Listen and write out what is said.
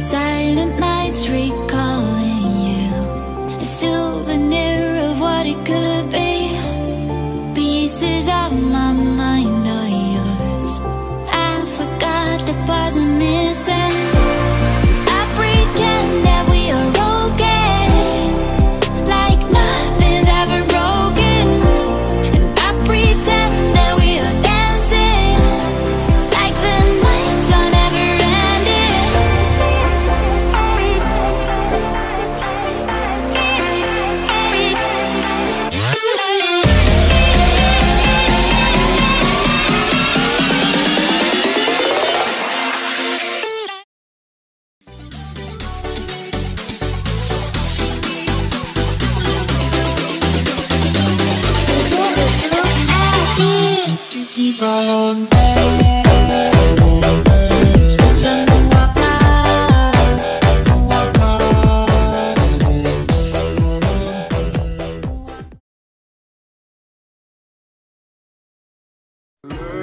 Silent nights recalling you. A souvenir of what it could be. Pieces of my mind Love